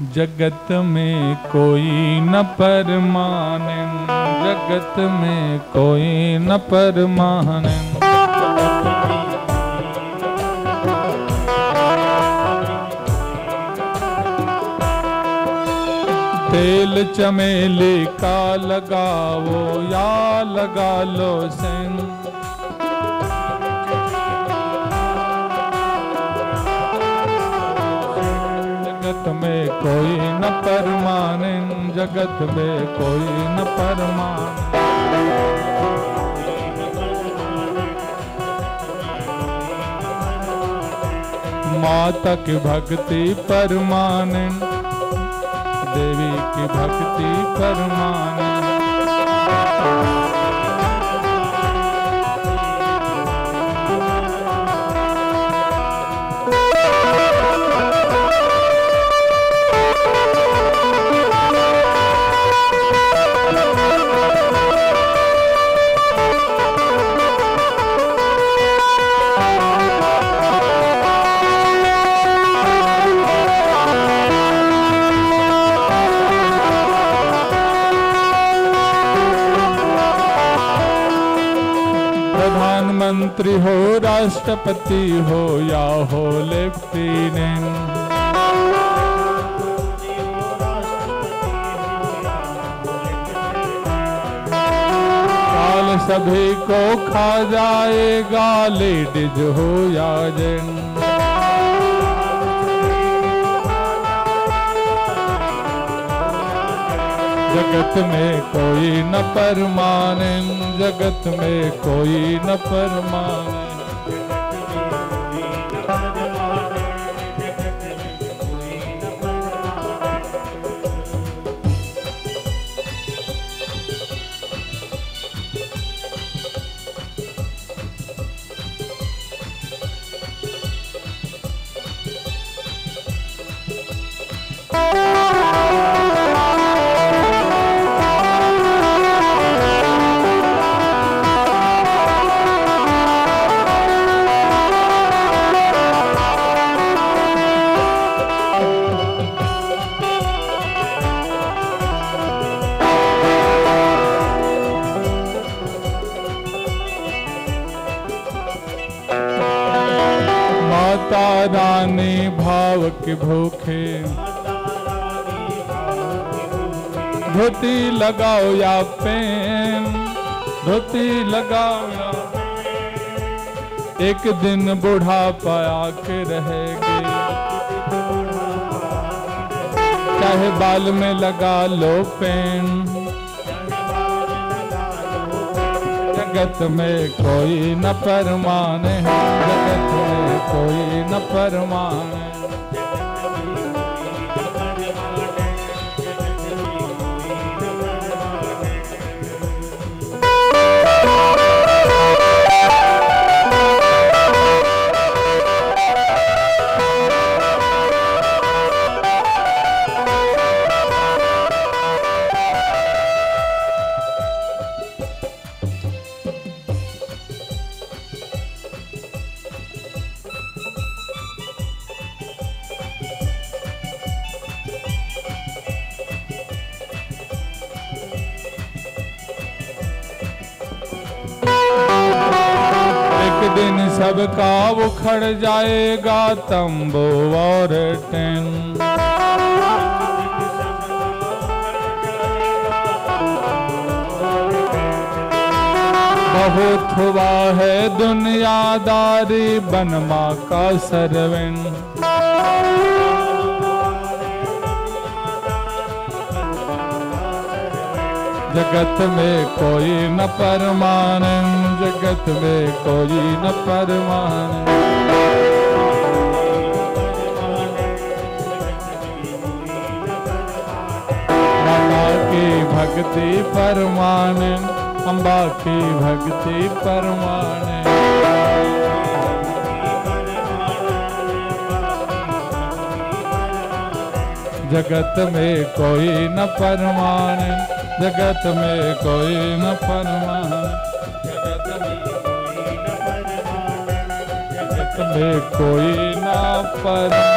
जगत में कोई न परमान जगत में कोई न परमान तेल चमेली का लगाओ या लगा लो सिंह जगत में कोई न परमान, जगत में कोई न परमान। माता की भक्ति परमान, देवी की भक्ति परमान। प्रधानमंत्री हो, राष्ट्रपति हो या हो लेफ्टिनेंट। काल सभी को खा जाएगा, लेडीज़ हो या जेंट जगत में कोई न परमान जगत में कोई न परमान रानी भाव के भूखे। धोती लगाओ या पेन, धोती लगाओ या एक दिन बुढ़ापा आके रहेगी। चाहे बाल में लगा लो पेन, जगत में कोई न परमान है जगत में कोई न परमान। सबका उखड़ जाएगा तंबू और टेन। बहुत हुआ है दुनियादारी बनवा का सरवन। जगत में कोई न परमान जगत में कोई न परमान माता की भक्ति परमान अम्बा की भक्ति परमान जगत में कोई न परमान जगत में कोई न फरमा जगत में कोई न फरमा